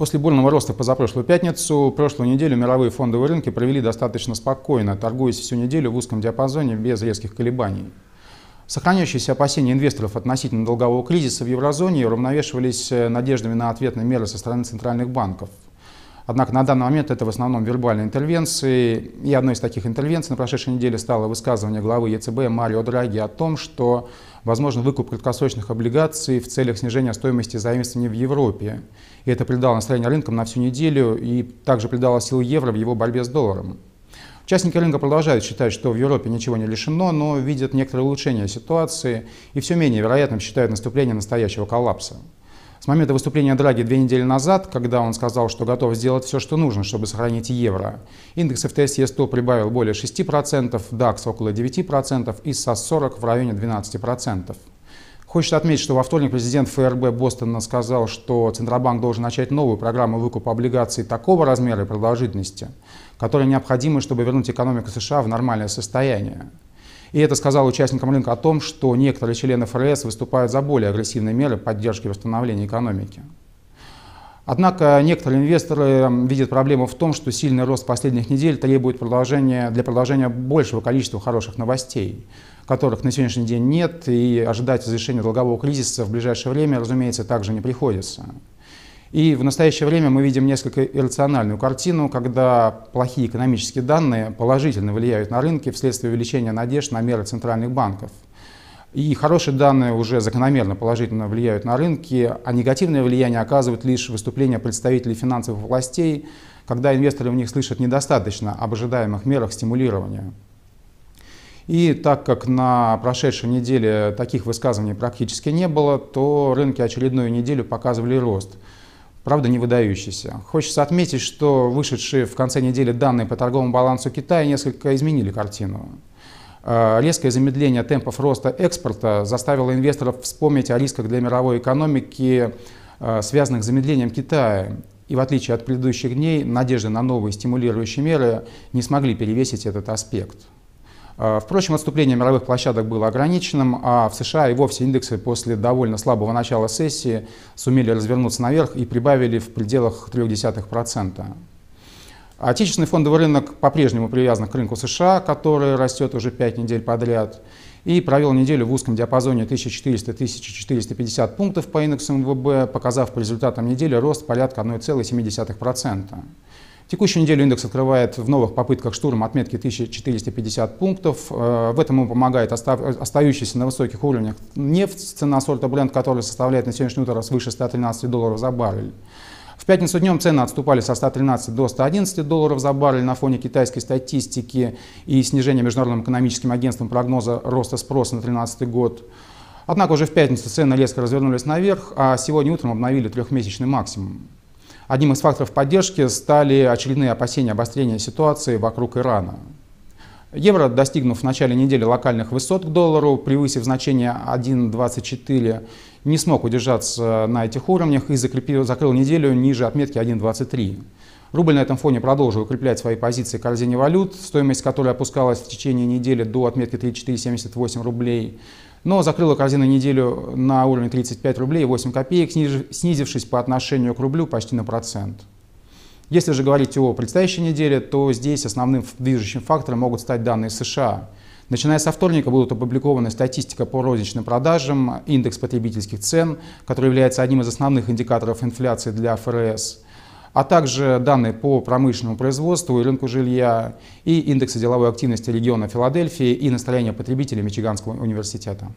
После бурного роста позапрошлую пятницу, прошлую неделю мировые фондовые рынки провели достаточно спокойно, торгуясь всю неделю в узком диапазоне без резких колебаний. Сохраняющиеся опасения инвесторов относительно долгового кризиса в еврозоне уравновешивались э, надеждами на ответные меры со стороны центральных банков. Однако на данный момент это в основном вербальные интервенции. И одной из таких интервенций на прошедшей неделе стало высказывание главы ЕЦБ Марио Драги о том, что возможен выкуп краткосрочных облигаций в целях снижения стоимости заимствований в Европе. И это придало настроение рынкам на всю неделю и также придало силу евро в его борьбе с долларом. Участники рынка продолжают считать, что в Европе ничего не решено, но видят некоторое улучшение ситуации и все менее вероятным считают наступление настоящего коллапса. С момента выступления Драги две недели назад, когда он сказал, что готов сделать все, что нужно, чтобы сохранить евро, индекс FTSE 100 прибавил более 6%, DAX около 9% и САС 40 в районе 12%. Хочется отметить, что во вторник президент ФРБ Бостона сказал, что Центробанк должен начать новую программу выкупа облигаций такого размера и продолжительности, которая необходима, чтобы вернуть экономику США в нормальное состояние. И это сказал участникам рынка о том, что некоторые члены ФРС выступают за более агрессивные меры поддержки восстановления экономики. Однако некоторые инвесторы видят проблему в том, что сильный рост последних недель требует продолжения, для продолжения большего количества хороших новостей, которых на сегодняшний день нет, и ожидать разрешения долгового кризиса в ближайшее время, разумеется, также не приходится. И в настоящее время мы видим несколько иррациональную картину, когда плохие экономические данные положительно влияют на рынки вследствие увеличения надежд на меры центральных банков. И хорошие данные уже закономерно положительно влияют на рынки, а негативное влияние оказывают лишь выступления представителей финансовых властей, когда инвесторы в них слышат недостаточно об ожидаемых мерах стимулирования. И так как на прошедшей неделе таких высказываний практически не было, то рынки очередную неделю показывали рост – правда не выдающийся. Хочется отметить, что вышедшие в конце недели данные по торговому балансу Китая несколько изменили картину. Э, резкое замедление темпов роста экспорта заставило инвесторов вспомнить о рисках для мировой экономики, э, связанных с замедлением Китая. И в отличие от предыдущих дней, надежды на новые стимулирующие меры не смогли перевесить этот аспект. А, впрочем, отступление мировых площадок было ограниченным, а в США и вовсе индексы после довольно слабого начала сессии сумели развернуться наверх и прибавили в пределах 0,3%. Отечественный фондовый рынок по-прежнему привязан к рынку США, который растет уже 5 недель подряд, и провел неделю в узком диапазоне 1400-1450 пунктов по индексу МВБ, показав по результатам недели рост порядка 1,7%. Текущую неделю индекс открывает в новых попытках штурма отметки 1450 пунктов. Э, в этом ему помогает остающийся на высоких уровнях нефть, цена сорта бренд, которая составляет на сегодняшний утро свыше 113 долларов за баррель. В пятницу днем цены отступали со 113 до 111 долларов за баррель на фоне китайской статистики и снижения Международным экономическим агентством прогноза роста спроса на 2013 год. Однако уже в пятницу цены резко развернулись наверх, а сегодня утром обновили трехмесячный максимум. Одним из факторов поддержки стали очередные опасения обострения ситуации вокруг Ирана. Евро, достигнув в начале недели локальных высот к доллару, превысив значение 1.24, не смог удержаться на этих уровнях и закрепил, закрыл неделю ниже отметки 1.23. Рубль на этом фоне продолжил укреплять свои позиции в корзине валют, стоимость которой опускалась в течение недели до отметки 34,78 рублей но закрыла корзина неделю на уровне 35 рублей 8 копеек, снизившись по отношению к рублю почти на процент. Если же говорить о предстоящей неделе, то здесь основным движущим фактором могут стать данные США. Начиная со вторника будут опубликованы статистика по розничным продажам, индекс потребительских цен, который является одним из основных индикаторов инфляции для ФРС, а также данные по промышленному производству и рынку жилья, и индексы деловой активности региона Филадельфии и настроения потребителей Мичиганского университета.